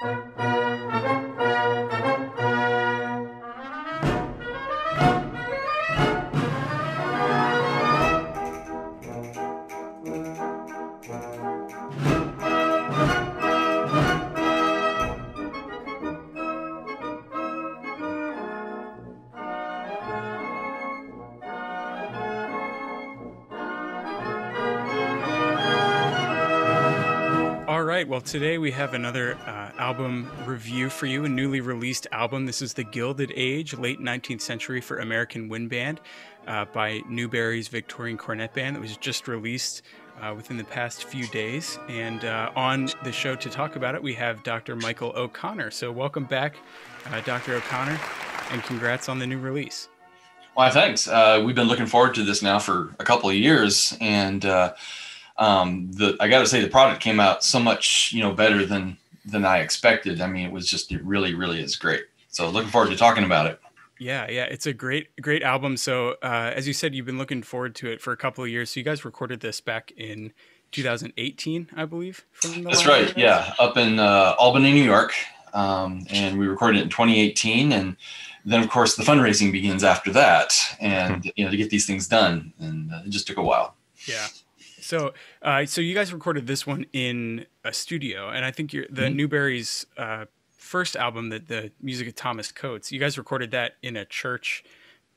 All right, well, today we have another uh, album review for you, a newly released album. This is The Gilded Age, late 19th century for American Wind Band uh, by Newberry's Victorian Cornet Band that was just released uh, within the past few days. And uh, on the show to talk about it, we have Dr. Michael O'Connor. So, welcome back, uh, Dr. O'Connor, and congrats on the new release. Why, thanks. Uh, we've been looking forward to this now for a couple of years. And um, the I got to say the product came out so much you know better than than I expected. I mean, it was just it really really is great. So looking forward to talking about it. Yeah, yeah, it's a great great album. So uh, as you said, you've been looking forward to it for a couple of years. So you guys recorded this back in 2018, I believe. That's right. Yeah, up in uh, Albany, New York, um, and we recorded it in 2018, and then of course the fundraising begins after that, and hmm. you know to get these things done, and uh, it just took a while. Yeah, so, uh, so you guys recorded this one in a studio, and I think you're, the mm-hmm. Newberry's uh, first album, that the music of Thomas Coates, you guys recorded that in a church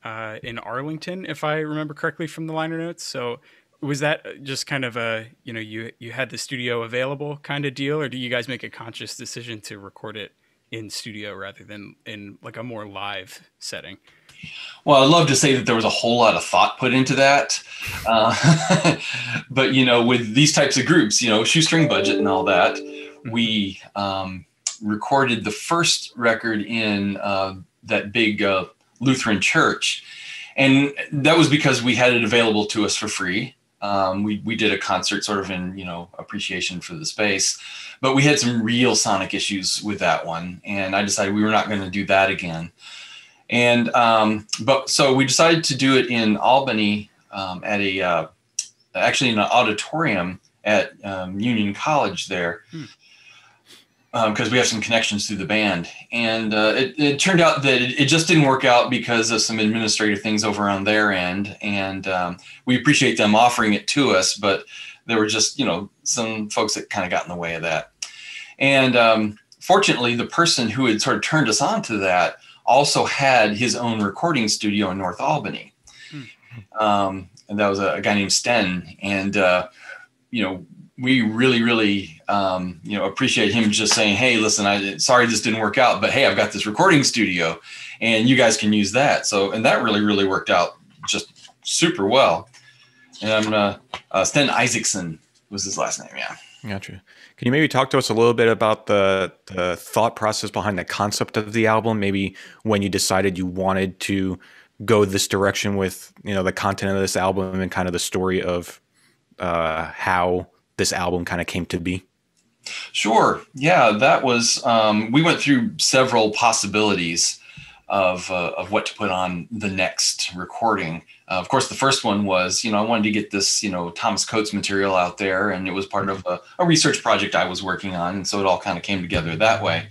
uh, in Arlington, if I remember correctly from the liner notes. So, was that just kind of a you know you you had the studio available kind of deal, or do you guys make a conscious decision to record it in studio rather than in like a more live setting? Well, I'd love to say that there was a whole lot of thought put into that. Uh, but, you know, with these types of groups, you know, shoestring budget and all that, we um, recorded the first record in uh, that big uh, Lutheran church. And that was because we had it available to us for free. Um, we, we did a concert sort of in, you know, appreciation for the space, but we had some real sonic issues with that one. And I decided we were not going to do that again. And um, but so we decided to do it in Albany um, at a uh, actually in an auditorium at um, Union College there. because hmm. um, we have some connections through the band. And uh, it, it, turned out that it, it, just didn't work out because of some administrative things over on their end. And um, we appreciate them offering it to us, but there were just, you know, some folks that kind of got in the way of that. And um, fortunately, the person who had sort of turned us on to that also had his own recording studio in North Albany. Hmm. Um, and that was a, a, guy named Sten. And, uh, you know, we really, really, um, you know, appreciate him just saying, "Hey, listen, I sorry this didn't work out, but hey, I've got this recording studio, and you guys can use that." So, and that really, really worked out just super well. And I'm gonna uh, Sten Isaacson was his last name, yeah. Gotcha. Can you maybe talk to us a little bit about the, the thought process behind the concept of the album? Maybe when you decided you wanted to go this direction with you know the content of this album and kind of the story of uh, how this album kind of came to be. Sure. Yeah, that was. Um, we went through several possibilities of, uh, of what to put on the next recording. Uh, of course, the first one was, you know, I wanted to get this, you know, Thomas Coates material out there, and it was part of a, a research project I was working on, and so it all kind of came together that way.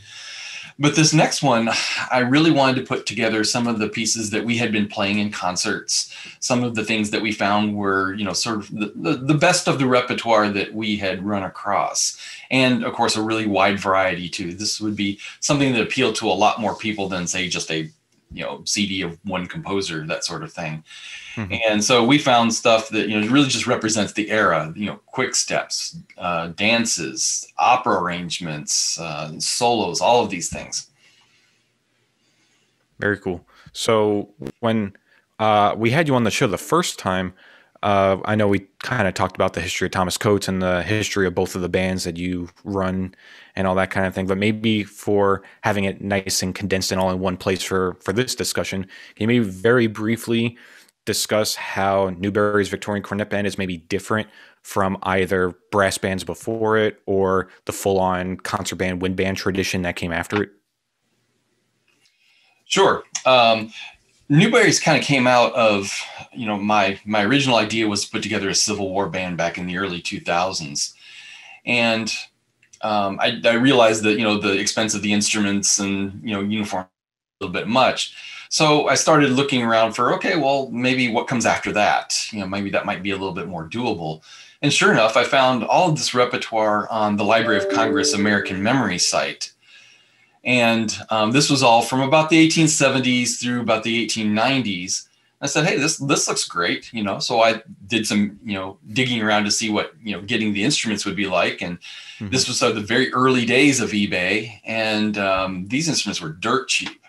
But this next one, I really wanted to put together some of the pieces that we had been playing in concerts. Some of the things that we found were, you know, sort of the, the, the best of the repertoire that we had run across. And of course, a really wide variety too. This would be something that appealed to a lot more people than, say, just a you know CD of one composer, that sort of thing. Mm-hmm. And so we found stuff that you know really just represents the era. You know, quick steps, uh, dances, opera arrangements, uh, solos, all of these things. Very cool. So when uh, we had you on the show the first time, uh, I know we kind of talked about the history of Thomas Coates and the history of both of the bands that you run and all that kind of thing. But maybe for having it nice and condensed and all in one place for for this discussion, can you maybe very briefly discuss how Newberry's Victorian Cornet Band is maybe different from either brass bands before it or the full-on concert band, wind band tradition that came after it? Sure. Um, Newberry's kind of came out of, you know, my my original idea was to put together a Civil War band back in the early 2000s, and um, I, I realized that you know the expense of the instruments and you know uniform a little bit much. So I started looking around for okay, well maybe what comes after that? You know, maybe that might be a little bit more doable. And sure enough, I found all of this repertoire on the Library of Congress American Memory site. And um, this was all from about the 1870s through about the 1890s. I said, "Hey, this this looks great," you know. So I did some, you know, digging around to see what you know getting the instruments would be like, and mm-hmm. this was uh, the very early days of eBay, and um, these instruments were dirt cheap.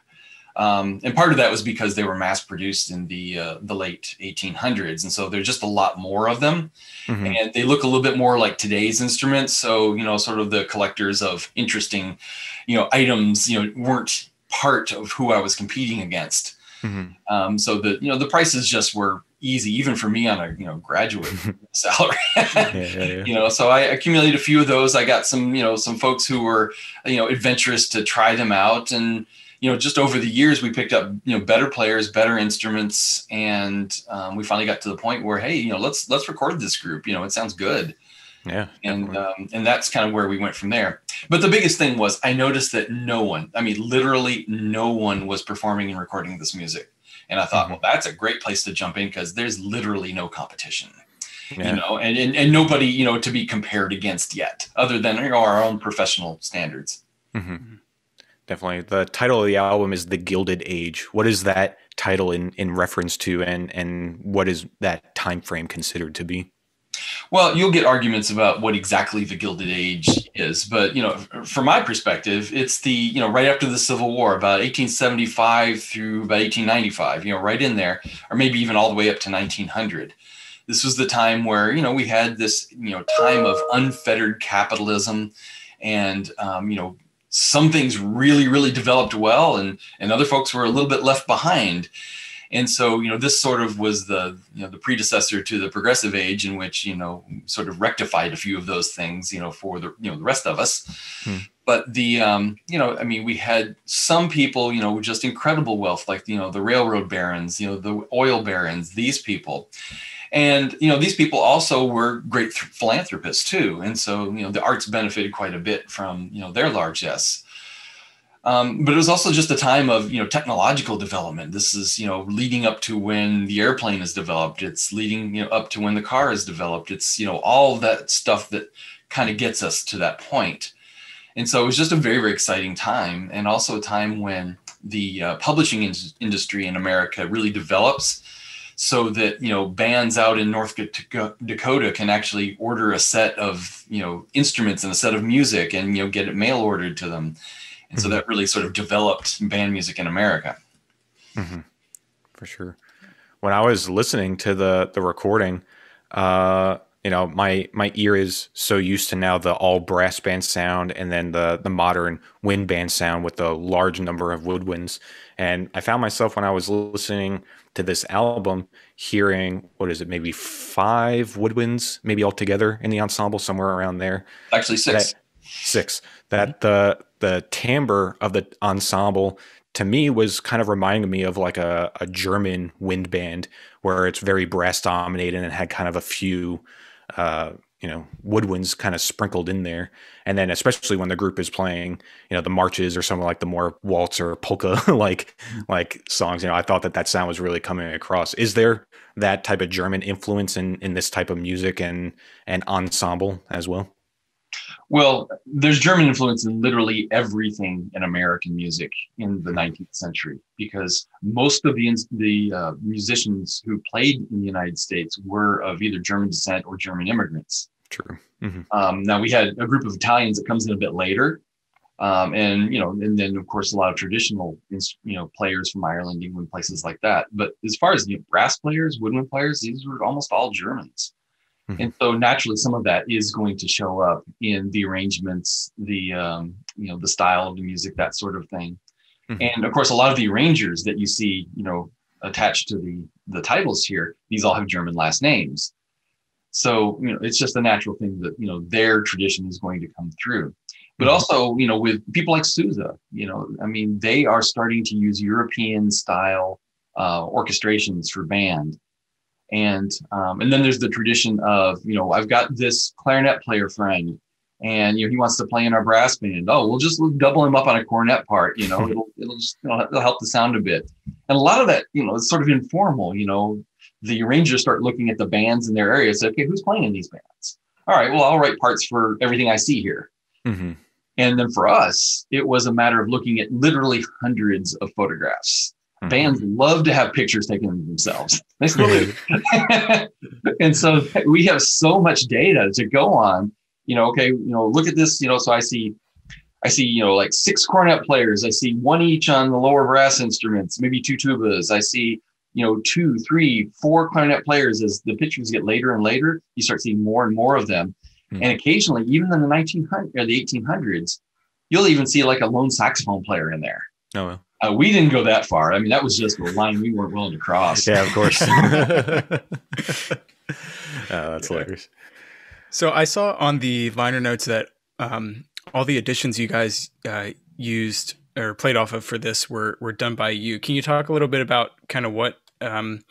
Um, and part of that was because they were mass produced in the uh, the late 1800s, and so there's just a lot more of them, mm-hmm. and they look a little bit more like today's instruments. So you know, sort of the collectors of interesting, you know, items, you know, weren't part of who I was competing against. Mm-hmm. Um, so the you know the prices just were easy, even for me on a you know graduate salary. yeah, yeah, yeah. You know, so I accumulated a few of those. I got some you know some folks who were you know adventurous to try them out and you know, just over the years, we picked up, you know, better players, better instruments, and um, we finally got to the point where, hey, you know, let's let's record this group. You know, it sounds good. Yeah, and um, and that's kind of where we went from there. But the biggest thing was I noticed that no one, I mean, literally no one was performing and recording this music, and I thought, mm-hmm. well, that's a great place to jump in because there's literally no competition. Yeah. You know, and, and and nobody, you know, to be compared against yet, other than you know, our own professional standards. Mm-hmm definitely. The title of the album is The Gilded Age. What is that title in, in reference to and and what is that time frame considered to be? Well, you'll get arguments about what exactly the Gilded Age is, but you know, from my perspective, it's the you know right after the Civil War, about 1875 through about 1895. You know, right in there, or maybe even all the way up to 1900. This was the time where you know we had this you know time of unfettered capitalism, and um, you know some things really really developed well and and other folks were a little bit left behind. And so you know this sort of was the you know the predecessor to the progressive age in which you know sort of rectified a few of those things you know for the you know the rest of us. Hmm. but the um you know i mean we had some people you know with just incredible wealth like you know the railroad barons you know the oil barons these people and you know, these people also were great th- philanthropists too, and so you know, the arts benefited quite a bit from you know their largesse. Um, but it was also just a time of you know technological development. This is you know leading up to when the airplane is developed. It's leading you know up to when the car is developed. It's you know all that stuff that kind of gets us to that point. And so it was just a very very exciting time, and also a time when the uh, publishing in- industry in America really develops so that you know bands out in North Dakota can actually order a set of you know instruments and a set of music and you know get it mail ordered to them, and mm-hmm. so that really sort of developed band music in America. Mm-hmm. For sure. When I was listening to the the recording, uh, you know, my my ear is so used to now the all brass band sound and then the the modern wind band sound with the large number of woodwinds. And I found myself when I was listening to this album hearing what is it maybe five woodwinds maybe altogether in the ensemble somewhere around there. Actually six that, six. that the the timbre of the ensemble to me was kind of reminding me of like a, a german wind band where it's very brass dominated and had kind of a few uh, you know woodwinds kind of sprinkled in there. And then especially when the group is playing you know the marches or something like the more waltz or polka like like songs you know i thought that that sound was really coming across. Is there that type of german influence in in this type of music and and ensemble as well well, there's German influence in literally everything in American music in the 19th century because most of the the uh, musicians who played in the United States were of either German descent or German immigrants. True. Mm-hmm. Um, now we had a group of Italians that comes in a bit later, um, and you know, and then of course a lot of traditional you know players from Ireland, England, places like that. But as far as you know, brass players, woodwind players, these were almost all Germans. Mm-hmm. And so naturally, some of that is going to show up in the arrangements, the um, you know, the style of the music, that sort of thing. Mm-hmm. And of course, a lot of the arrangers that you see, you know, attached to the the titles here, these all have German last names. So, you know, it's just a natural thing that, you know, their tradition is going to come through. But mm-hmm. also, you know, with people like Sousa, you know, I mean, they are starting to use European style uh, orchestrations for band. And um, and then there's the tradition of, you know, I've got this clarinet player friend and you know he wants to play in our brass band. Oh, we'll just double him up on a cornet part. You know, it'll it'll just you know, it'll help the sound a bit. And a lot of that, you know, it's sort of informal. You know, the arrangers start looking at the bands in their area. Say, okay, who's playing in these bands? All right, well, I'll write parts for everything I see here. Mm-hmm. And then for us, it was a matter of looking at literally hundreds of photographs. Mm-hmm. Bands love to have pictures taken of themselves. and so we have so much data to go on you know, okay, you know, look at this, you know, so I see, I see, you know, like six cornet players. I see one each on the lower brass instruments, maybe two tubas. I see, you know, two, three, four clarinet players. As the pictures get later and later, you start seeing more and more of them. Mm-hmm. And occasionally, even in the 1900s or the 1800s, you'll even see like a lone saxophone player in there. Oh, well. Uh, we didn't go that far. I mean, that was just a line we weren't willing to cross. Yeah, of course. oh, that's hilarious. So I saw on the liner notes that um, all the additions you guys uh, used or played off of for this were were done by you. Can you talk a little bit about kind of what um,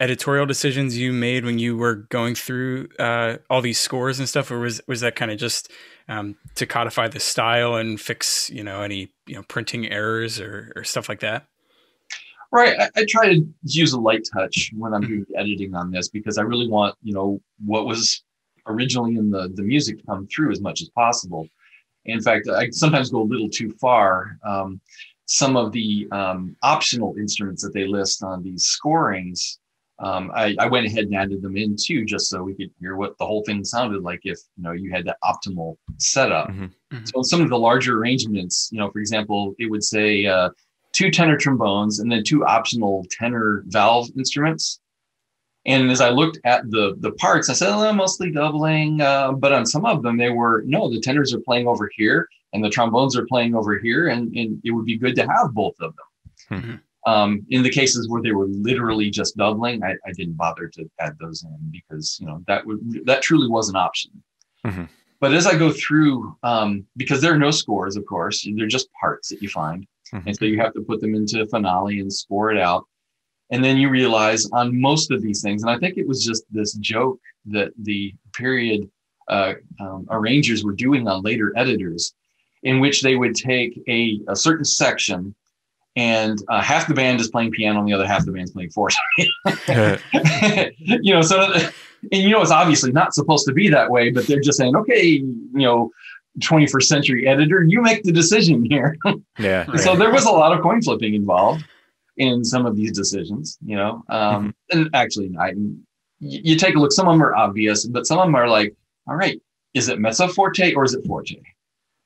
editorial decisions you made when you were going through uh, all these scores and stuff, or was was that kind of just um, to codify the style and fix you know any you know printing errors or, or stuff like that? Right. I, I, try to use a light touch when I'm mm-hmm. doing editing on this because I really want you know what was originally in the, the music to come through as much as possible. In fact, I sometimes go a little too far. Um, some of the um, optional instruments that they list on these scorings, um, I, I, went ahead and added them in too, just so we could hear what the whole thing sounded like if you know you had the optimal setup. Mm-hmm. Mm-hmm. So some of the larger arrangements, you know, for example, it would say uh, two tenor trombones and then two optional tenor valve instruments. And as I looked at the the parts, I said, oh, mostly doubling. Uh, but on some of them, they were no, the tenors are playing over here and the trombones are playing over here, and, and it would be good to have both of them. Mm-hmm. Um, in the cases where they were literally just doubling, I, I, didn't bother to add those in because you know that would that truly was an option. Mm-hmm. But as I go through, um, because there are no scores, of course, they're just parts that you find, mm-hmm. and so you have to put them into Finale and score it out. And then you realize on most of these things, and I think it was just this joke that the period uh, um, arrangers were doing on later editors, in which they would take a, a certain section and uh, half the band is playing piano and the other half the band's playing forte. you know, so and you know it's obviously not supposed to be that way, but they're just saying, okay, you know, 21st century editor, you make the decision here. yeah. Right. So there was a lot of coin flipping involved in some of these decisions, you know. Um, mm-hmm. And actually, I, you take a look. Some of them are obvious, but some of them are like, all right, is it mezzo forte or is it forte?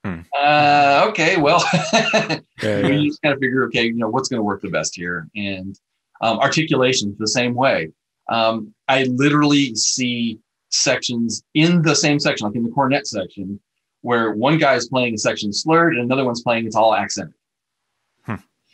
Hmm. Uh, okay, well, yeah, yeah. you just kind of figure, okay, you know, what's going to work the best here, and um, articulation the same way. Um, I literally see sections in the same section, like in the cornet section, where one guy is playing a section slurred and another one's playing it's all accented.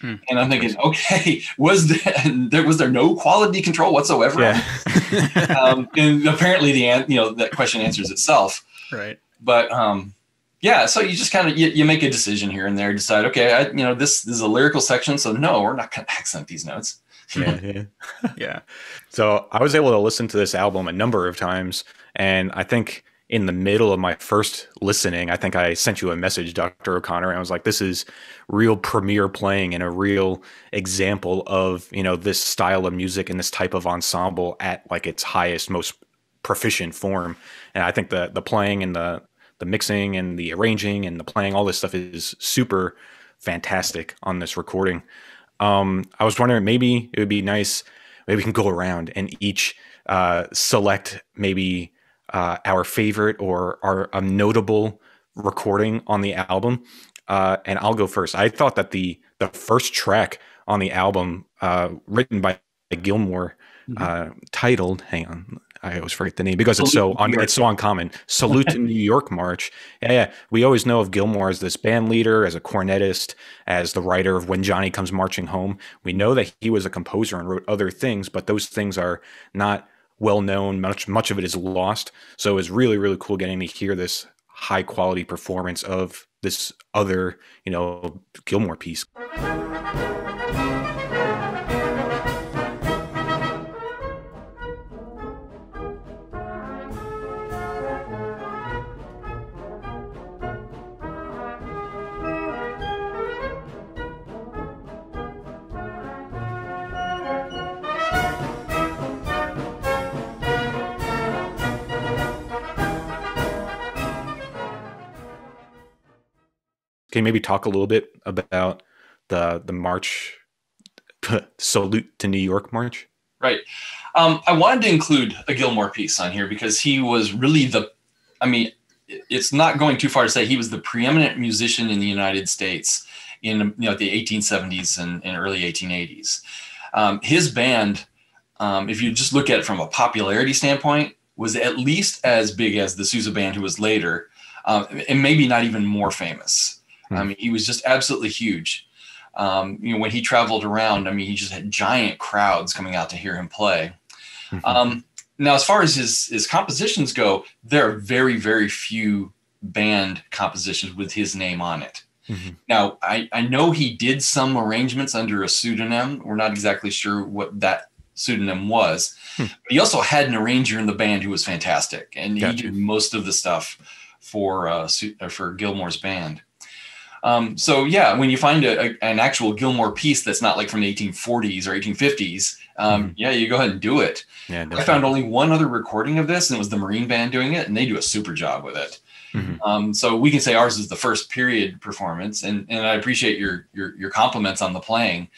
Hmm. And I'm thinking, okay, was there, there was there no quality control whatsoever? Yeah. um, and apparently the you know that question answers itself. Right. But um, yeah, so you just kind of you, you, make a decision here and there, decide, okay, I, you know, this, this is a lyrical section, so no, we're not going to accent these notes. yeah, yeah. So I was able to listen to this album a number of times, and I think in the middle of my first listening, I think I sent you a message, Dr. O'Connor, and I was like, this is real premiere playing and a real example of, you know, this style of music and this type of ensemble at like its highest, most proficient form. And I think the the playing and the the mixing and the arranging and the playing, all this stuff is super fantastic on this recording. Um, I was wondering maybe it would be nice, maybe we can go around and each uh, select maybe uh, our favorite or our a notable recording on the album. Uh, and I'll go first. I thought that the the first track on the album, uh, written by Gilmore, mm-hmm. Uh, titled "Hang on." I always forget the name because it's so un- it's so uncommon. Salute to New York March. Yeah, yeah. We always know of Gilmore as this band leader, as a cornetist, as the writer of When Johnny Comes Marching Home. We know that he was a composer and wrote other things, but those things are not well known. Much much of it is lost. So it's really really cool getting to hear this high quality performance of this other you know Gilmore piece. Can you maybe talk a little bit about the the march salute to New York march? Right. Um, I wanted to include a Gilmore piece on here because he was really the. I mean, it's not going too far to say he was the preeminent musician in the United States in you know the 1870s and, and early 1880s. Um, his band, um, if you just look at it from a popularity standpoint, was at least as big as the Sousa band, who was later, um, and maybe not even more famous. Hmm. I mean, he was just absolutely huge. Um, you know, when he traveled around, I mean, he just had giant crowds coming out to hear him play. Mm-hmm. Um, now, as far as his his compositions go, there are very very few band compositions with his name on it. Mm-hmm. Now, I, I know he did some arrangements under a pseudonym. We're not exactly sure what that pseudonym was. Hmm. But he also had an arranger in the band who was fantastic, and gotcha. he did most of the stuff for uh, uh, for Gilmore's band. Um, so yeah, when you find a, a, an actual Gilmore piece that's not like from the 1840s or 1850s, um, mm-hmm. yeah, you go ahead and do it. Yeah, I found only one other recording of this, and it was the Marine Band doing it, and they do a super job with it. Mm-hmm. Um, so we can say ours is the first period performance, and and I appreciate your your your compliments on the playing.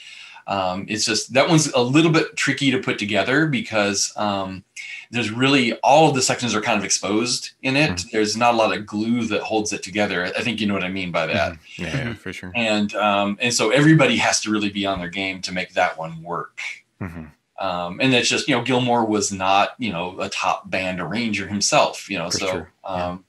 Um, it's just that one's a little bit tricky to put together because um, there's really all of the sections are kind of exposed in it. Mm-hmm. There's not a lot of glue that holds it together. I think you know what I mean by that. Mm-hmm. Yeah, yeah, for sure. And um, and so everybody has to really be on their game to make that one work. Mm-hmm. Um, and it's just you know Gilmore was not you know a top band arranger himself. You know, for so sure. yeah. Um,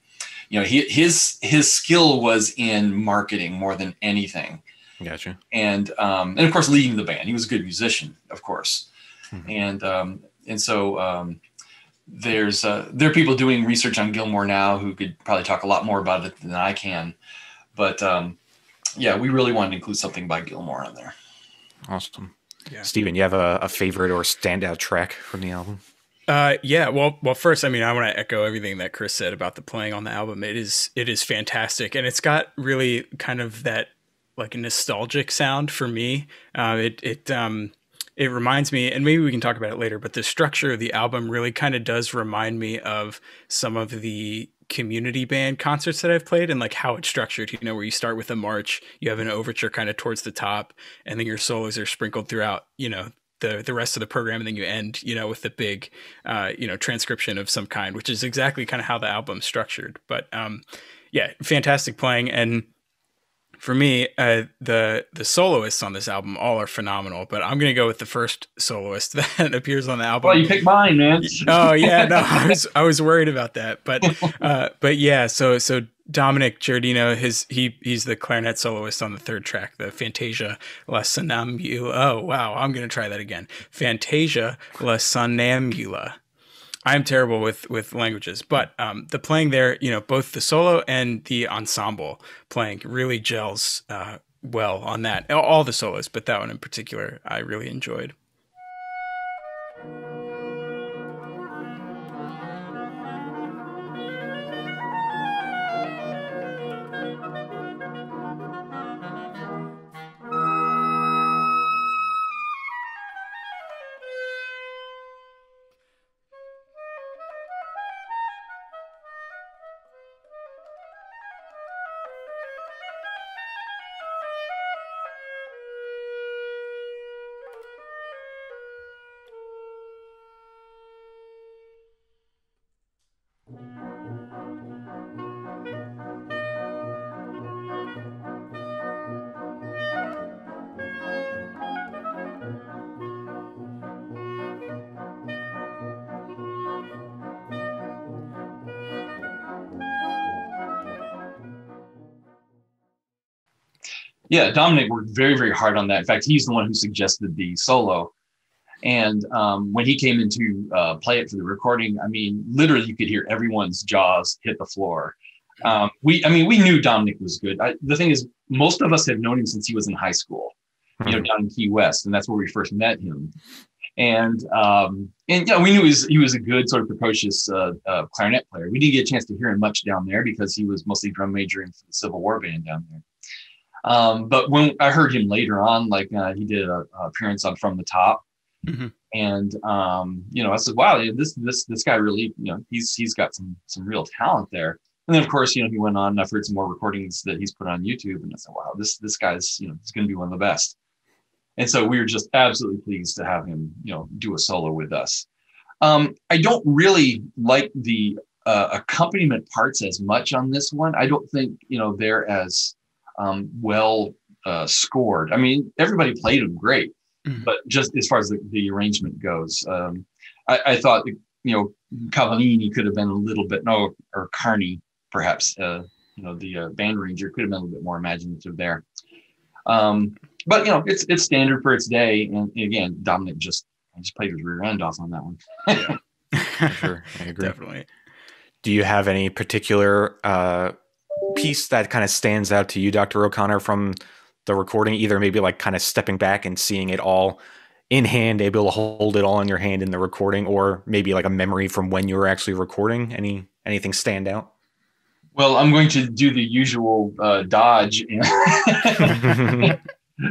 you know he, his his skill was in marketing more than anything Gotcha. And um, and of course leading the band. He was a good musician, of course. Mm-hmm. And um, and so um, there's uh, there are people doing research on Gilmore now who could probably talk a lot more about it than I can. But um, yeah, we really wanted to include something by Gilmore on there. Awesome. Yeah. Stephen, you have a, a favorite or standout track from the album? Uh, yeah. Well, well. First, I mean, I want to echo everything that Chris said about the playing on the album. It is, it is fantastic, and it's got really kind of that like a nostalgic sound for me. Uh, it it um it reminds me, and maybe we can talk about it later. But the structure of the album really kind of does remind me of some of the community band concerts that I've played and like how it's structured, you know, where you start with a march, you have an overture kind of towards the top, and then your solos are sprinkled throughout, you know, the the rest of the program, and then you end, you know, with the big, uh, you know, transcription of some kind, which is exactly kind of how the album's structured. But um, yeah, fantastic playing, and for me, uh, the the soloists on this album all are phenomenal, but I'm gonna go with the first soloist that appears on the album. Well, you picked mine, man. oh yeah, no, I was I was worried about that, but uh, but yeah, so so Dominic Giardino, his he he's the clarinet soloist on the third track, the Fantasia La Sonnambula. Oh wow, I'm gonna try that again. Fantasia La Sonnambula. I'm terrible with with languages, but um, the playing there, you know, both the solo and the ensemble playing really gels uh, well on that. All the solos, but that one in particular, I really enjoyed. Yeah, Dominic worked very, very hard on that. In fact, he's the one who suggested the solo. And um, when he came in to uh, play it for the recording, I mean, literally, you could hear everyone's jaws hit the floor. Um, we, I mean, we knew Dominic was good. I, the thing is, most of us have known him since he was in high school, you know, hmm. down in Key West, and that's where we first met him. And um, and yeah, we knew he was, he was a good sort of precocious uh, uh, clarinet player. We didn't get a chance to hear him much down there because he was mostly drum majoring for the Civil War band down there. Um, but when I heard him later on, like uh, he did an appearance on From the Top, mm-hmm. and um, you know, I said, "Wow, this this this guy really, you know, he's he's got some some real talent there." And then of course, you know, he went on. I've heard some more recordings that he's put on YouTube, and I said, wow, this this guy's you know he's going to be one of the best. And so we were just absolutely pleased to have him, you know, do a solo with us. Um, I don't really like the uh, accompaniment parts as much on this one. I don't think you know they're as um, well uh, scored. I mean, everybody played them great, mm-hmm. but just as far as the, the arrangement goes, um, I, I, thought you know Cavallini could have been a little bit no, or Carney perhaps. Uh, you know, the uh, band ranger could have been a little bit more imaginative there. Um, but you know, it's it's standard for its day. And again, Dominic just just played his rear end off on that one. yeah, sure, I agree. Definitely. Do you have any particular uh, piece that kind of stands out to you, Dr. O'Connor, from the recording? Either maybe like kind of stepping back and seeing it all in hand, able to hold it all in your hand in the recording, or maybe like a memory from when you were actually recording. Any anything stand out? Well, I'm going to do the usual uh, dodge and,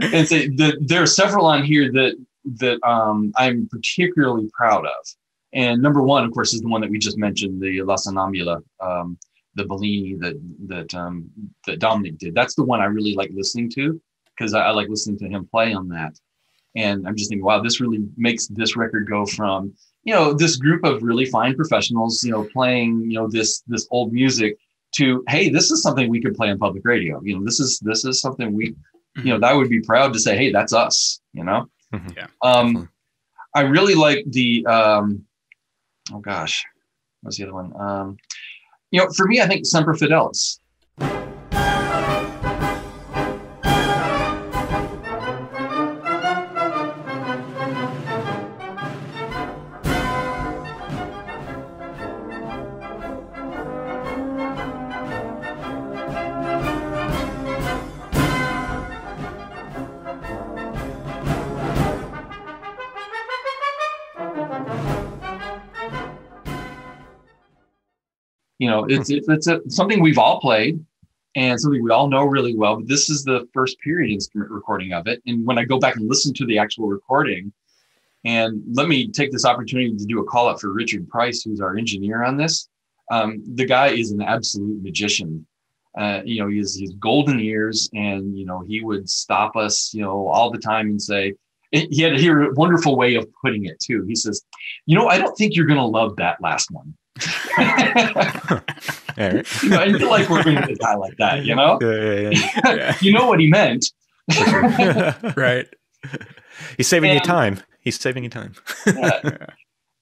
and say that there are several on here that that um, I'm particularly proud of. And number one, of course, is the one that we just mentioned, the La Sonnambula, um, the Bellini that that um, that Dominic did. That's the one I really like listening to because I, I, like listening to him play on that. And I'm just thinking, wow, this really makes this record go from you know this group of really fine professionals, you know, playing you know this this old music to hey, this is something we could play on public radio. You know, this is this is something we, you know, mm-hmm. that would be proud to say, hey, that's us. You know. Mm-hmm. Yeah. Um, I really like the um, oh gosh, what's the other one? Um, you know, for me, I think Semper Fidelis. Know, it's it's, it's a, something we've all played and something we all know really well. But this is the first period instrument recording of it. And when I go back and listen to the actual recording, and let me take this opportunity to do a call out for Richard Price, who's our engineer on this. Um, the guy is an absolute magician. Uh, you know, he has golden ears, and you know, he would stop us, you know, all the time and say, he had a wonderful way of putting it too. He says, "You know, I don't think you're going to love that last one." You know, I feel like working with a guy like that, you know? Yeah, yeah, yeah. you know what he meant. right. He's saving and, you time. He's saving you time.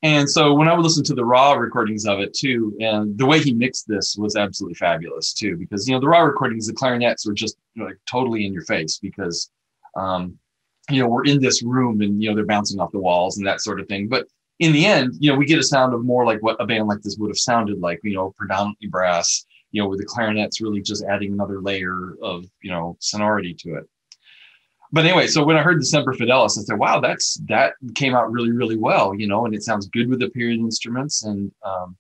And so when I would listen to the raw recordings of it too, and the way he mixed this was absolutely fabulous too, because you know the raw recordings, the clarinets were just you know, like totally in your face because um, you know we're in this room and you know they're bouncing off the walls and that sort of thing. But in the end, you know, we get a sound of more like what a band like this would have sounded like, you know, predominantly brass, you know, with the clarinets really just adding another layer of, you know, sonority to it. But anyway, so when I heard the Semper Fidelis, I said, wow, that's that came out really, really well, you know, and it sounds good with the period instruments. And um,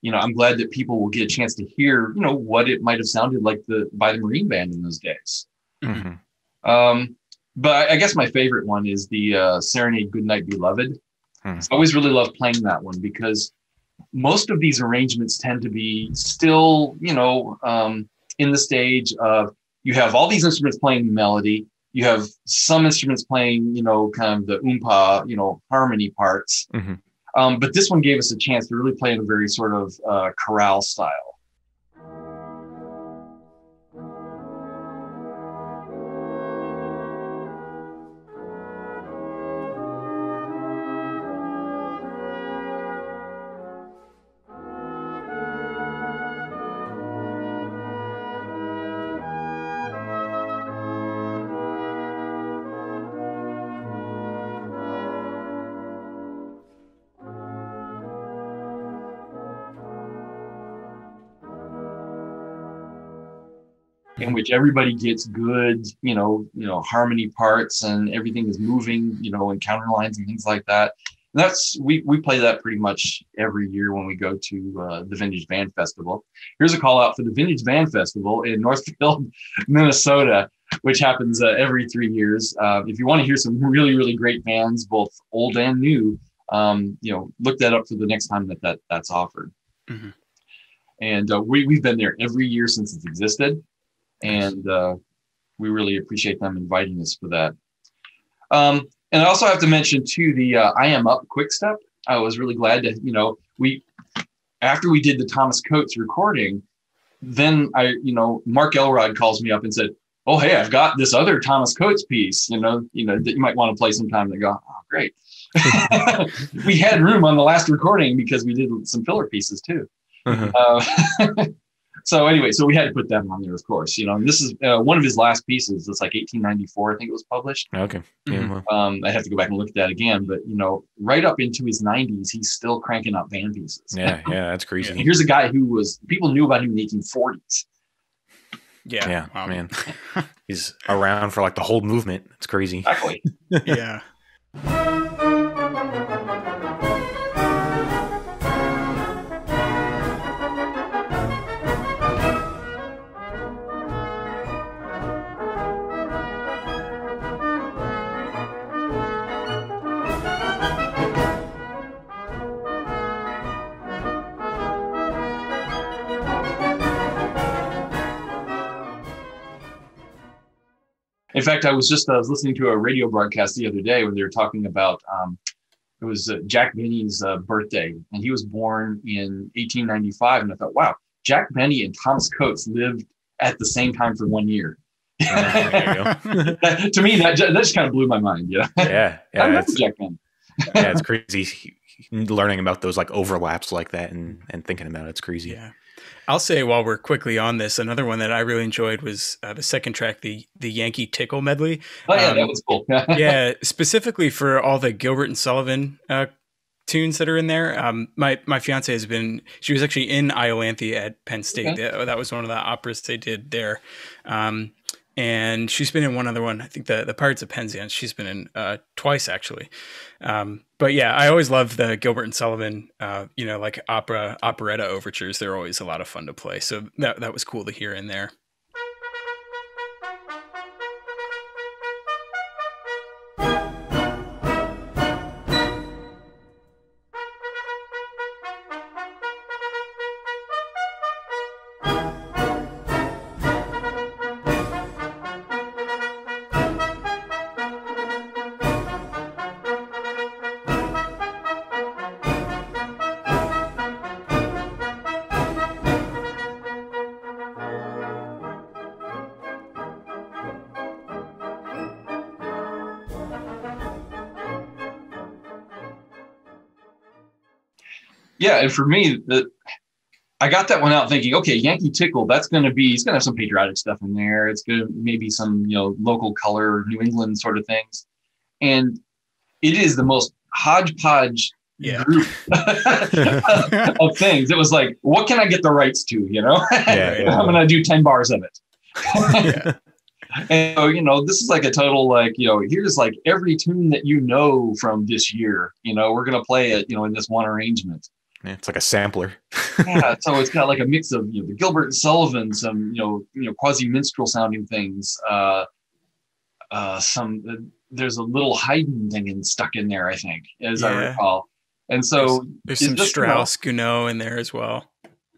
you know, I'm glad that people will get a chance to hear, you know, what it might have sounded like the by the Marine Band in those days. Mm-hmm. Um, but I guess my favorite one is the uh, Serenade Goodnight Beloved. So I always really love playing that one because most of these arrangements tend to be still, you know, um, in the stage of you have all these instruments playing the melody, you have some instruments playing, you know, kind of the oompa, you know, harmony parts. Mm-hmm. Um, but this one gave us a chance to really play in a very sort of uh, chorale style. In which everybody gets good, you know, you know, harmony parts and everything is moving, you know, and counter lines and things like that. And that's we we play that pretty much every year when we go to uh, the Vintage Band Festival. Here's a call out for the Vintage Band Festival in Northfield, Minnesota, which happens uh, every three years. Uh, if you want to hear some really really great bands, both old and new, um, you know, look that up for the next time that that that's offered. Mm-hmm. and uh, we we've been there every year since it's existed, and uh, we really appreciate them inviting us for that. Um, and I also have to mention too the uh, I am up quick step. I was really glad to you know we after we did the Thomas Coates recording, then I you know Mark Elrod calls me up and said, "Oh hey, I've got this other Thomas Coates piece. You know you know that you might want to play sometime." And I go, "Oh great." we had room on the last recording because we did some filler pieces too. Uh-huh. Uh, so anyway, so we had to put that on there, of course. You know, and this is uh, one of his last pieces. It's like 1894, I think it was published. Okay. Yeah, mm-hmm. um, I have to go back and look at that again, but you know, right up into his 90s, he's still cranking out band pieces. Yeah, yeah, that's crazy. Here's a guy who was people knew about him in the 1840s. Yeah, yeah, wow. man, he's around for like the whole movement. It's crazy. Exactly. yeah. fact, I was just uh, was listening to a radio broadcast the other day when they were talking about um, it was uh, Jack Benny's uh, birthday, and he was born in 1895. And I thought, wow, Jack Benny and Thomas Coates lived at the same time for one year. that, to me, that, that just kind of blew my mind. Yeah, yeah, yeah I remember Jack Benny. yeah, it's crazy learning about those like overlaps like that and and thinking about it. It's crazy. Yeah. I'll say while we're quickly on this, another one that I really enjoyed was uh, the second track, the the Yankee Tickle medley. Oh yeah, um, that was cool. yeah, specifically for all the Gilbert and Sullivan uh, tunes that are in there. Um, my my fiance has been. She was actually in Iolanthe at Penn State. Okay. That, that, was one of the operas they did there. Um, and she's been in one other one. I think the the Pirates of Penzance. She's been in uh, twice actually. Um, but yeah, I always love the Gilbert and Sullivan. Uh, you know, like opera operetta overtures. They're always a lot of fun to play. So that that was cool to hear in there. Yeah, and for me, the I got that one out thinking, okay, Yankee Tickle, that's going to be, it's going to have some patriotic stuff in there. It's going to maybe some, you know, local color, New England sort of things. And it is the most hodgepodge yeah. group of things. It was like, what can I get the rights to? You know, yeah, yeah. I'm going to do 10 bars of it. And so, you know, this is like a total, like, you know, here's like every tune that you know from this year, you know, we're going to play it, you know, in this one arrangement. Yeah, it's like a sampler. yeah, so it's got like a mix of you know the Gilbert and Sullivan, some you know you know quasi minstrel sounding things. Uh, uh, some uh, there's a little Haydn thing in, stuck in there, I think, as yeah. I recall. And so there's, there's some Strauss, Gounod in there as well.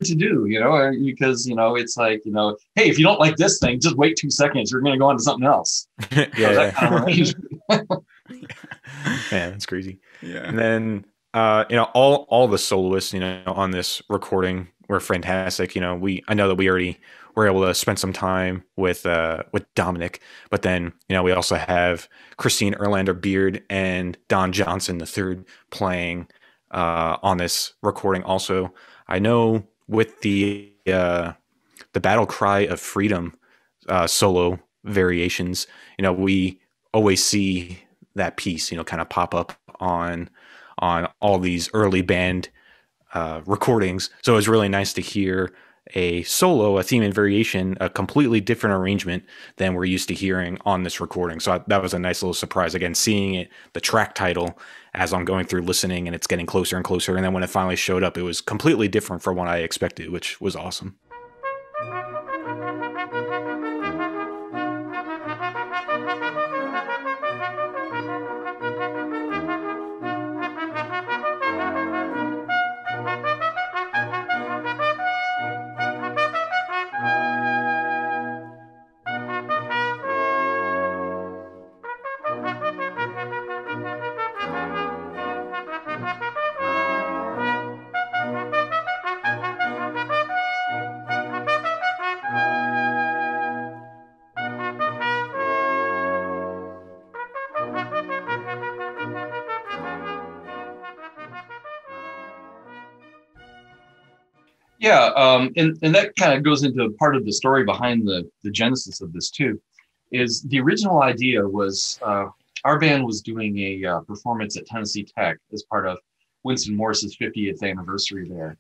To do, you know, uh, because you know it's like you know, hey, if you don't like this thing, just wait two seconds. You're going to go on to something else. yeah. Kind of Man, that's crazy. Yeah, and then uh, you know, all all the soloists, you know, on this recording were fantastic. You know, we I know that we already were able to spend some time with uh with Dominic, but then you know we also have Christine Erlander Beard and Don Johnson the third playing uh, on this recording. Also, I know with the uh, the Battle Cry of Freedom uh, solo variations, you know, we always see that piece, you know, kind of pop up on on all these early band uh, recordings. So it was really nice to hear a solo, a theme and variation, a completely different arrangement than we're used to hearing on this recording. So I, that was a nice little surprise. Again, seeing it, the track title as I'm going through listening and it's getting closer and closer. And then when it finally showed up, it was completely different from what I expected, which was awesome. Yeah, um, and and that kind of goes into part of the story behind the the genesis of this too. Is the original idea was uh, our band was doing a uh, performance at Tennessee Tech as part of Winston Morris's 50th anniversary there,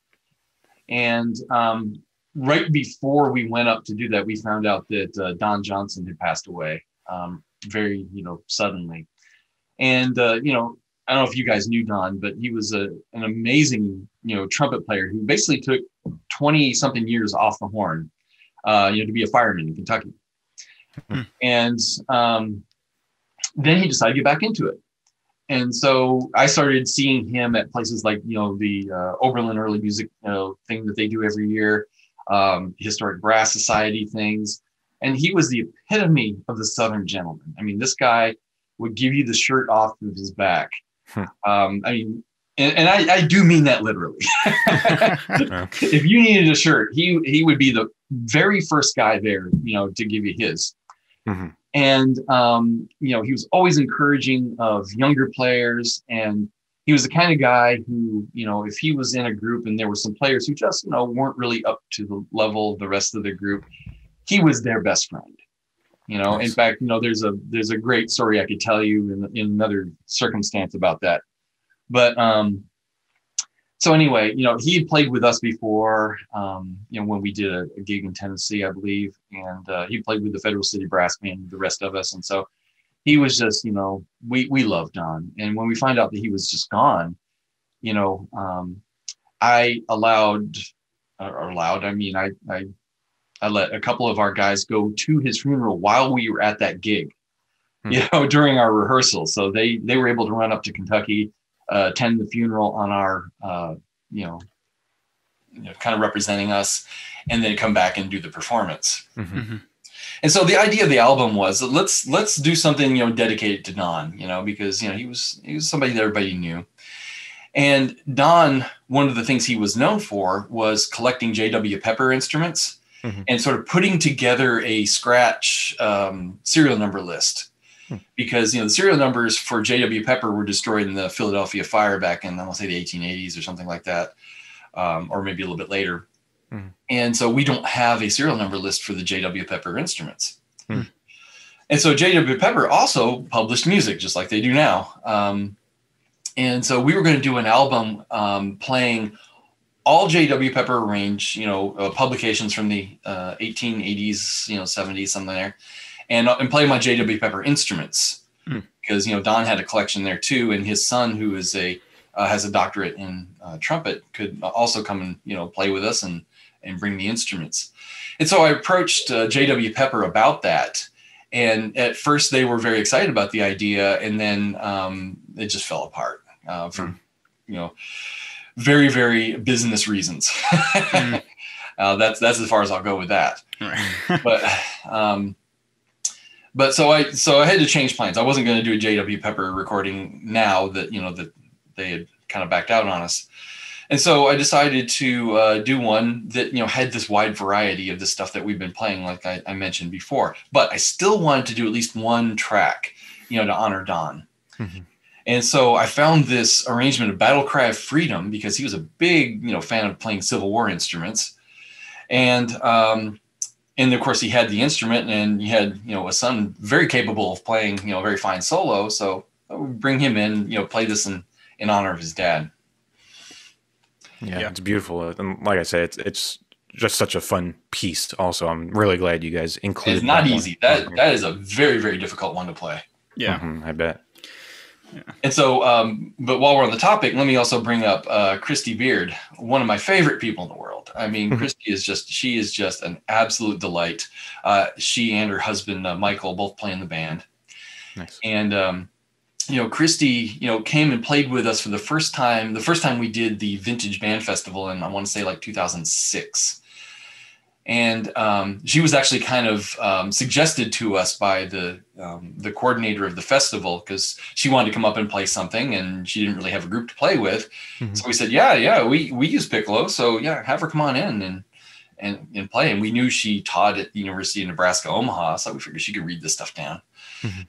and um, right before we went up to do that, we found out that uh, Don Johnson had passed away um, very you know suddenly, and uh, you know I don't know if you guys knew Don, but he was a, an amazing, you know, trumpet player who basically took 20 something years off the horn, uh, you know, to be a fireman in Kentucky. Hmm. And um, then he decided to get back into it. And so I started seeing him at places like, you know, the uh, Oberlin Early Music you know, thing that they do every year, um, Historic Brass Society things. And he was the epitome of the Southern gentleman. I mean, this guy would give you the shirt off of his back Hmm. Um, I mean, and, and I, I, do mean that literally. if you needed a shirt, he he would be the very first guy there, you know, to give you his. Mm-hmm. And um, you know, he was always encouraging of younger players, and he was the kind of guy who, you know, if he was in a group and there were some players who just, you know, weren't really up to the level of the rest of the group, he was their best friend. You know, nice. in fact, you know, there's a there's a great story I could tell you in, in another circumstance about that. But um, so anyway, you know, he had played with us before, um, you know, when we did a, a gig in Tennessee, I believe, and uh, he played with the Federal City Brass Band, the rest of us, and so he was just, you know, we we loved Don, and when we find out that he was just gone, you know, um, I allowed or allowed, I mean, I I I let a couple of our guys go to his funeral while we were at that gig, hmm. you know, during our rehearsal. So they they were able to run up to Kentucky, uh, attend the funeral on our, uh, you know, you know, kind of representing us, and then come back and do the performance. Mm-hmm. mm-hmm. And so the idea of the album was let's let's do something you know dedicated to Don, you know, because you know he was he was somebody that everybody knew. And Don, one of the things he was known for was collecting J.W. Pepper instruments mm-hmm. and sort of putting together a scratch um, serial number list hmm. because you know the serial numbers for J.W. Pepper were destroyed in the Philadelphia fire back in I want to say the 1880s or something like that, um, or maybe a little bit later. Mm-hmm. And so we don't have a serial number list for the J.W. Pepper instruments. Mm-hmm. And so J.W. Pepper also published music just like they do now. Um, and so we were going to do an album um, playing all J.W. Pepper arranged, you know, uh, publications from the uh, 1880s, you know, 70s, something there, and uh, and play my J.W. Pepper instruments mm. because you know Don had a collection there too, and his son, who is a uh, has a doctorate in uh, trumpet, could also come and you know play with us and and bring the instruments. And so I approached uh, J.W. Pepper about that. And at first, they were very excited about the idea, and then um, it just fell apart from mm. you know, very very business reasons. mm. uh, that's that's as far as I'll go with that. but um, but so I so I had to change plans. I wasn't going to do a JW Pepper recording now that you know that they had kind of backed out on us. And so I decided to uh, do one that you know had this wide variety of the stuff that we've been playing, like I, I, mentioned before. But I still wanted to do at least one track, you know, to honor Don. Mm-hmm. And so I found this arrangement of Battle Cry of Freedom because he was a big, you know, fan of playing Civil War instruments. And um, and of course he had the instrument and he had, you know, a son very capable of playing, you know, a very fine solo. So I would bring him in, you know, play this in, in honor of his dad. Yeah, yeah. it's beautiful. And like I said, it's it's just such a fun piece. Also, I'm really glad you guys included. It's not that easy. That that is a very very difficult one to play. Yeah, mm-hmm, I bet. And so, um, but while we're on the topic, let me also bring up uh, Christy Beard, one of my favorite people in the world. I mean, mm-hmm. Christy is just, she is just an absolute delight. Uh, she and her husband, uh, Michael, both play in the band. Nice. And, um, you know, Christy, you know, came and played with us for the first time, the first time we did the Vintage Band Festival in, I want to say like 2006 and um, she was actually kind of um, suggested to us by the um, the coordinator of the festival because she wanted to come up and play something and she didn't really have a group to play with. Mm-hmm. so we said yeah yeah we we use piccolo so yeah have her come on in and and, and play. And we knew she taught at the university of nebraska omaha so we figured she could read this stuff down. Mm-hmm.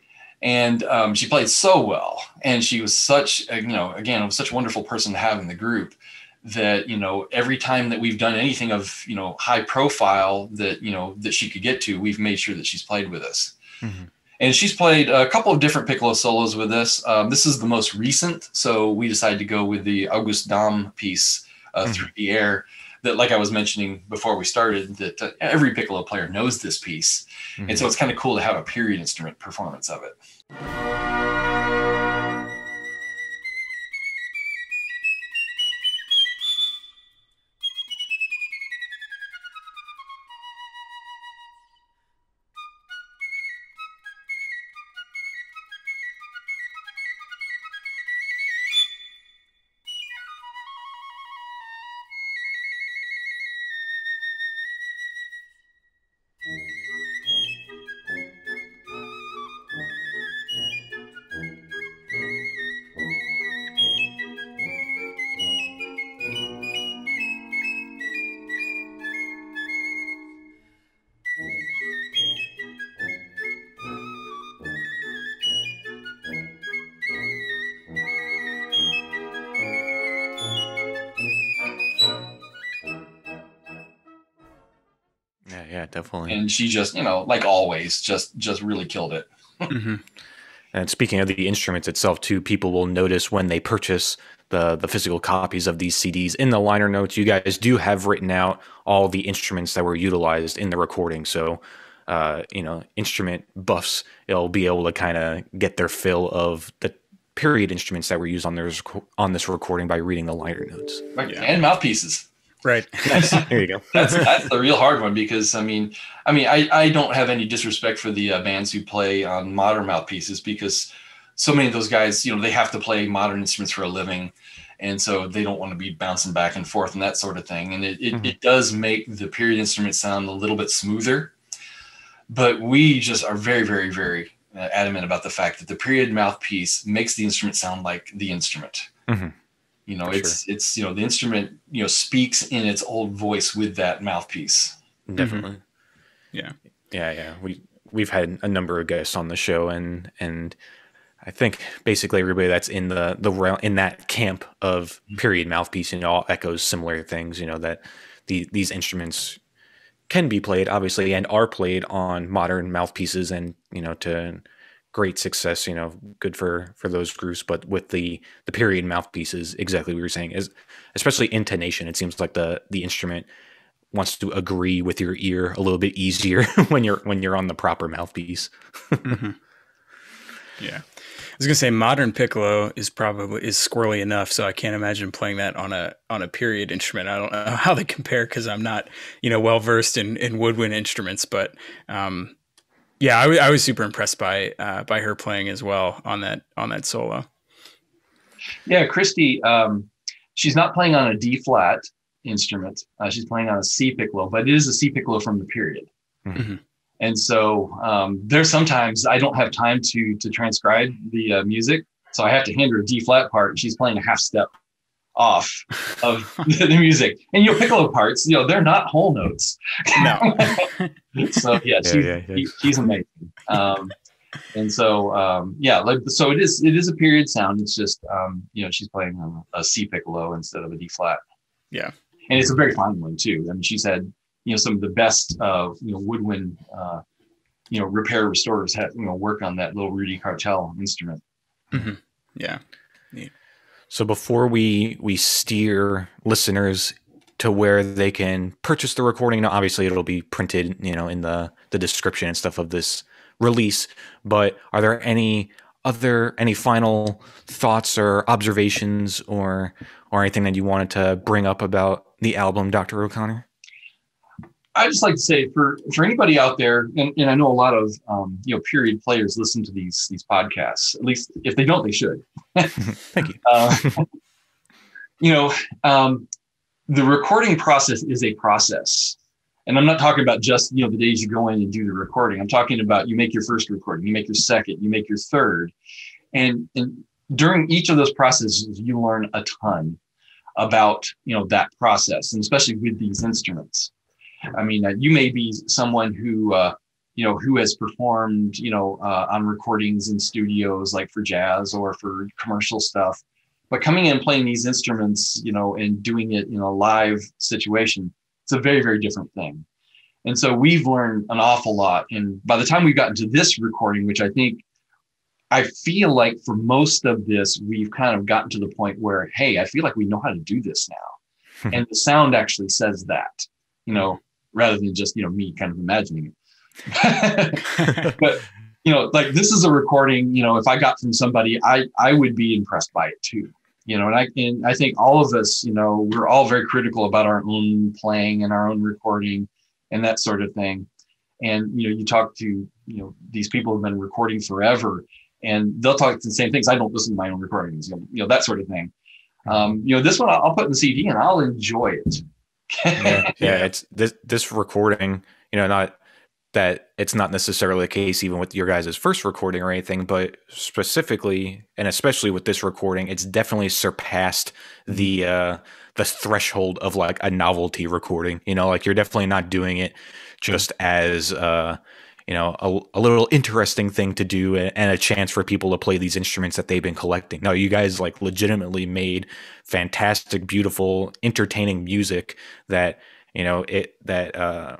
and um, she played so well. And she was such a, you know again was such a wonderful person to have in the group that you know every time that we've done anything of you know high profile that you know that she could get to we've made sure that she's played with us mm-hmm. and she's played a couple of different piccolo solos with us um, this is the most recent so we decided to go with the august damm piece uh, mm-hmm. through the air that like i was mentioning before we started that uh, every piccolo player knows this piece mm-hmm. and so it's kind of cool to have a period instrument performance of it And she just, you know, like always, just just really killed it. mm-hmm. And speaking of the instruments itself, too, people will notice when they purchase the the physical copies of these CDs in the liner notes. You guys do have written out all the instruments that were utilized in the recording, so. Uh, you know, instrument buffs, they'll be able to kind of get their fill of the period instruments that were used on this on this recording by reading the liner notes. Right. Yeah. And mouthpieces. Right. there you go. that's that's the real hard one because I mean, I mean, I I don't have any disrespect for the uh, bands who play on modern mouthpieces because so many of those guys, you know, they have to play modern instruments for a living, and so they don't want to be bouncing back and forth and that sort of thing. And it it, mm-hmm. it does make the period instrument sound a little bit smoother, but we just are very very very uh, adamant about the fact that the period mouthpiece makes the instrument sound like the instrument. Mm-hmm you know, it's sure. it's you know the instrument you know speaks in its old voice with that mouthpiece. Definitely. Mm-hmm. Yeah. Yeah, yeah. We we've had a number of guests on the show and and I think basically everybody that's in the the realm in that camp of period mouthpiece, you know, all echoes similar things. You know that the these instruments can be played obviously and are played on modern mouthpieces, and you know to great success you know good for for those groups but with the the period mouthpieces exactly what you were saying is especially intonation it seems like the the instrument wants to agree with your ear a little bit easier when you're when you're on the proper mouthpiece. Mm-hmm. yeah. I was gonna say modern piccolo is probably is squirrely enough so i can't imagine playing that on a on a period instrument. I don't know how they compare because i'm not you know well versed in in woodwind instruments but um yeah, I, w- I was super impressed by uh, by her playing as well on that on that solo. Yeah, Christy, um, she's not playing on a D flat instrument. Uh, she's playing on a C piccolo, but it is a C piccolo from the period. Mm-hmm. And so um, there's sometimes I don't have time to to transcribe the uh, music, so I have to hand her a D flat part. And she's playing a half step off of the music. And your piccolo parts, you know, they're not whole notes. No. so yeah, she's, yeah, yeah, yeah. she's amazing. Um, and so um, yeah, like so it is it is a period sound. It's just um, you know she's playing a, a C piccolo instead of a D flat. Yeah, and it's a very fine one too. I mean, she's had you know some of the best uh, you know woodwind uh, you know repair restorers had you know work on that little Rudall Carte instrument. Mm-hmm. Yeah. Neat. So before we we steer listeners to where they can purchase the recording, now obviously it'll be printed, you know, in the the description and stuff of this release. But are there any other any final thoughts or observations or or anything that you wanted to bring up about the album, Dr. O'Connor? I just like to say for for anybody out there, and, and I know a lot of um, you know period players listen to these these podcasts. At least if they don't, they should. Thank you. Uh, you know, um, the recording process is a process, and I'm not talking about just you know the days you go in and do the recording. I'm talking about you make your first recording, you make your second, you make your third, and and during each of those processes, you learn a ton about you know that process, and especially with these instruments. I mean, uh, you may be someone who, uh, you know, who has performed, you know, uh, on recordings in studios like for jazz or for commercial stuff. but coming in and playing these instruments, you know, and doing it in a live situation, it's a very, very different thing. And so we've learned an awful lot. And by the time we've gotten to this recording, which I think I feel like for most of this, we've kind of gotten to the point where, hey, I feel like we know how to do this now. and the sound actually says that, you know, rather than just, you know, me kind of imagining it. but you know, like this is a recording, you know, if I got from somebody, I I would be impressed by it too. You know, and I and I think all of us, you know, we're all very critical about our own playing and our own recording and that sort of thing. And you know, you talk to, you know, these people who've been recording forever and they'll talk to the same things. I don't listen to my own recordings, you know, you know that sort of thing. Um, you know, this one I'll put in the CD and I'll enjoy it. Yeah, yeah, it's this this recording. You know, not that it's not necessarily the case even with your guys' first recording or anything, but specifically and especially with this recording, it's definitely surpassed the uh, the threshold of like a novelty recording. You know, like you're definitely not doing it just as uh, you know a, a, little interesting thing to do and a chance for people to play these instruments that they've been collecting. No you guys like legitimately made fantastic beautiful entertaining music that you know it that uh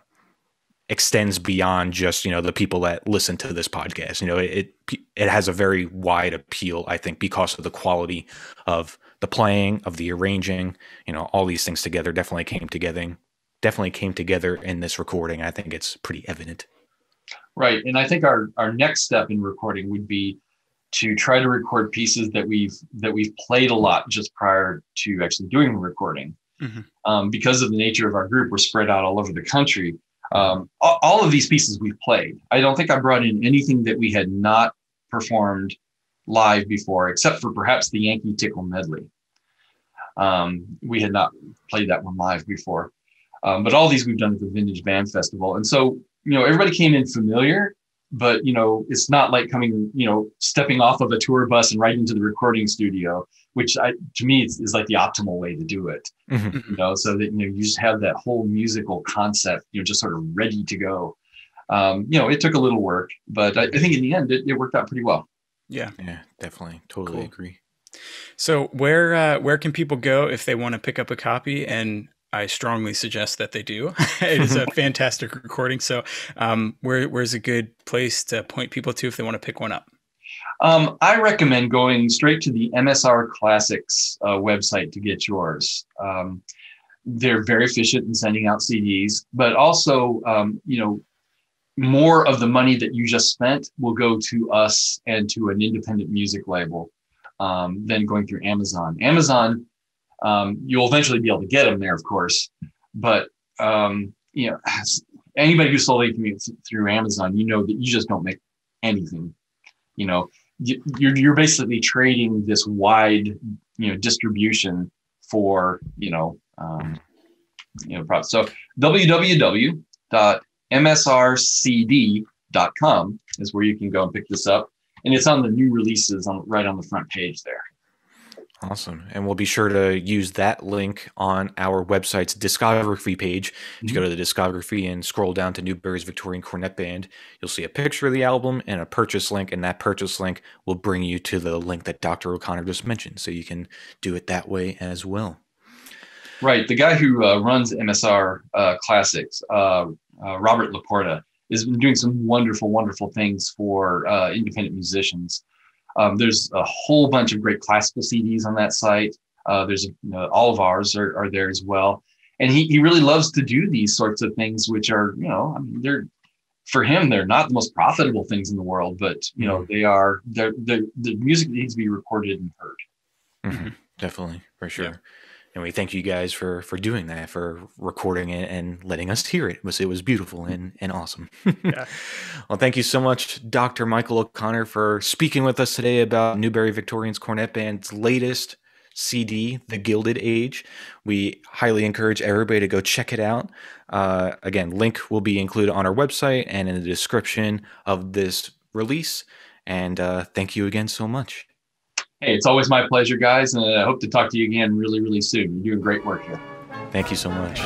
extends beyond just you know the people that listen to this podcast. You know it it has a very wide appeal i think because of the quality of the playing of the arranging you know all these things together definitely came together definitely came together in this recording. I think it's pretty evident Right. And I think our, our next step in recording would be to try to record pieces that we've that we've played a lot just prior to actually doing the recording. Mm-hmm. Um, because of the nature of our group, we're spread out all over the country. Um, all, of these pieces we've played. I don't think I brought in anything that we had not performed live before, except for perhaps the Yankee Tickle medley. Um, we had not played that one live before. Um, but all these we've done at the Vintage Band Festival. And so you know, everybody came in familiar, but you know, it's not like coming, you know, stepping off of a tour bus and right into the recording studio, which I, to me is, is like the optimal way to do it. Mm-hmm. You know, so that you know you just have that whole musical concept, you know, just sort of ready to go. Um, you know, it took a little work, but I, I think in the end it, it, worked out pretty well. Yeah, yeah, definitely, totally cool. agree. So where uh, where can people go if they want to pick up a copy? And I strongly suggest that they do. it is a fantastic recording. So, um, where where's a good place to point people to if they want to pick one up? Um, I recommend going straight to the MSR Classics uh, website to get yours. Um, they're very efficient in sending out CDs, but also, um, you know, more of the money that you just spent will go to us and to an independent music label um, than going through Amazon. Amazon um, you'll eventually be able to get them there, of course. But um, you know, anybody who sold anything through Amazon, you know that you just don't make anything. You know, you're you're basically trading this wide you know distribution for you know um, you know products. So www.msrcd.com is where you can go and pick this up, and it's on the new releases on right on the front page there. Awesome. And we'll be sure to use that link on our website's discography page. Mm-hmm. If you go to the discography and scroll down to Newberry's Victorian Cornet Band, you'll see a picture of the album and a purchase link. And that purchase link will bring you to the link that Dr. O'Connor just mentioned. So you can do it that way as well. Right. The guy who uh, runs MSR uh, Classics, uh, uh, Robert Laporta, has been doing some wonderful, wonderful things for uh, independent musicians. Um, there's a whole bunch of great classical CDs on that site. Uh, there's all of ours are, are there as well. And he, he really loves to do these sorts of things, which are, you know, I mean, they're, for him, they're not the most profitable things in the world, but, you know, mm-hmm. they are, they're, they're, the music needs to be recorded and heard. Mm-hmm. Definitely, for sure. Yeah and we thank you guys for for doing that for recording it and letting us hear it, it was it was beautiful and and awesome. Yeah. well thank you so much dr michael o'connor for speaking with us today about newberry victorians cornet band's latest cd the gilded age. We highly encourage everybody to go check it out. Uh, again link will be included on our website and in the description of this release. And uh, thank you again so much Hey, it's always my pleasure, guys, and I hope to talk to you again really, really soon. You're doing great work here. Thank you so much.